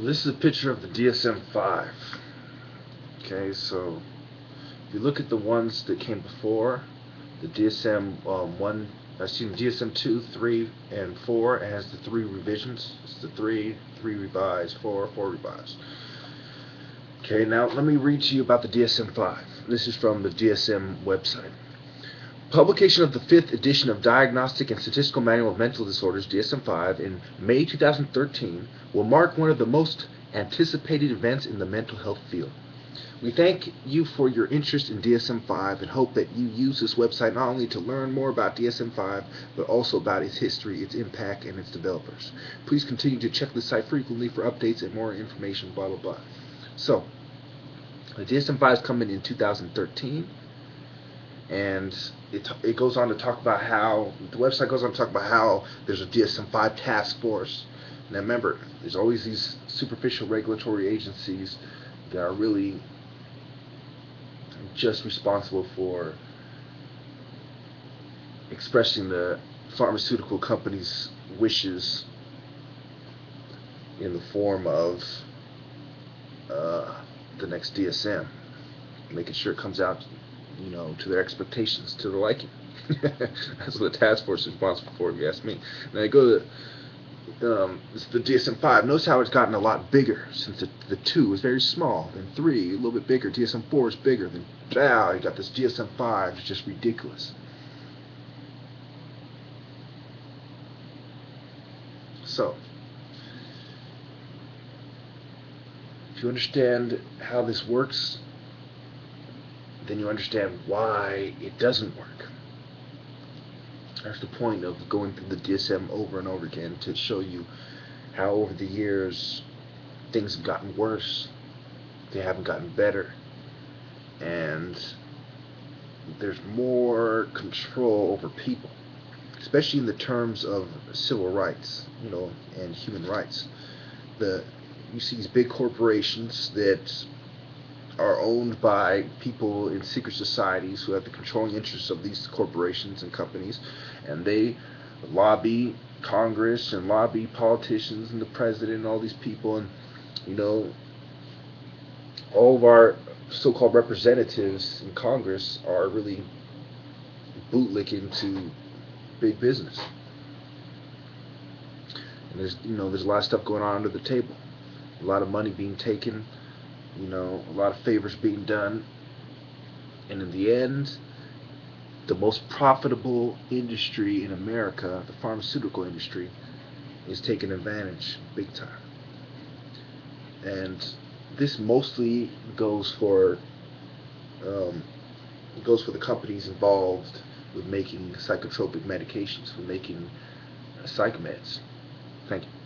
This is a picture of the DSM-5. Okay, so if you look at the ones that came before, the DSM um, one, excuse me, DSM two, three, and four, it has the three revisions. It's the three, three revised, four, four revised. Okay, now let me read to you about the DSM-5. This is from the DSM website. Publication of the fifth edition of Diagnostic and Statistical Manual of Mental Disorders, DSM-5, in May 2013 will mark one of the most anticipated events in the mental health field. We thank you for your interest in DSM-5 and hope that you use this website not only to learn more about DSM-5, but also about its history, its impact, and its developers. Please continue to check the site frequently for updates and more information, blah, blah, blah. So, the DSM-5 is coming in 2013 and it, it goes on to talk about how the website goes on to talk about how there's a DSM-5 task force. Now remember, there's always these superficial regulatory agencies that are really just responsible for expressing the pharmaceutical company's wishes in the form of uh, the next DSM, making sure it comes out you know, to their expectations, to their liking. That's what the task force is responsible for, if you ask me. Now I go to um, the DSM-5. Notice how it's gotten a lot bigger since the, the 2 was very small, then 3 a little bit bigger, DSM-4 is bigger, then now you got this DSM-5, it's just ridiculous. So, if you understand how this works, then you understand why it doesn't work. That's the point of going through the DSM over and over again to show you how over the years things have gotten worse, they haven't gotten better, and there's more control over people, especially in the terms of civil rights, you know, and human rights. The you see these big corporations that are owned by people in secret societies who have the controlling interests of these corporations and companies, and they lobby Congress and lobby politicians and the president and all these people, and you know, all of our so-called representatives in Congress are really bootlicking to big business. And there's you know there's a lot of stuff going on under the table, a lot of money being taken you know, a lot of favors being done. And in the end, the most profitable industry in America, the pharmaceutical industry, is taking advantage big time. And this mostly goes for um, goes for the companies involved with making psychotropic medications, with making psych meds. Thank you.